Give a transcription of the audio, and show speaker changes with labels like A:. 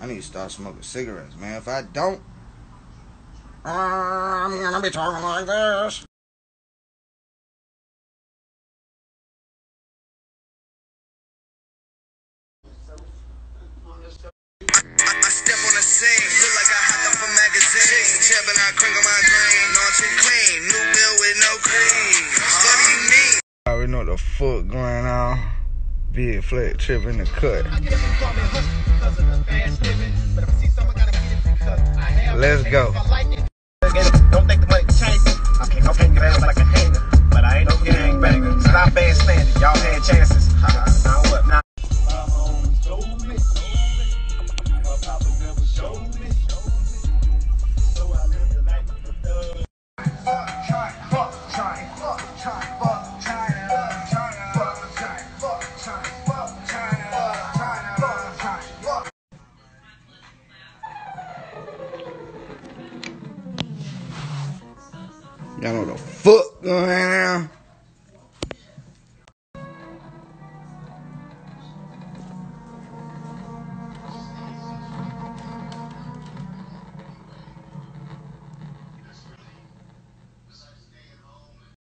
A: I need to start smoking cigarettes, man. If I don't, um, I'm gonna be talking like this.
B: I step on the scene, look like I hopped off a magazine. I crinkle my green. Too clean, new bill with no cream. What do you need?
A: I already know the fuck going on. Big flat trip in the cut. Let's go. Y'all know the fuck going on.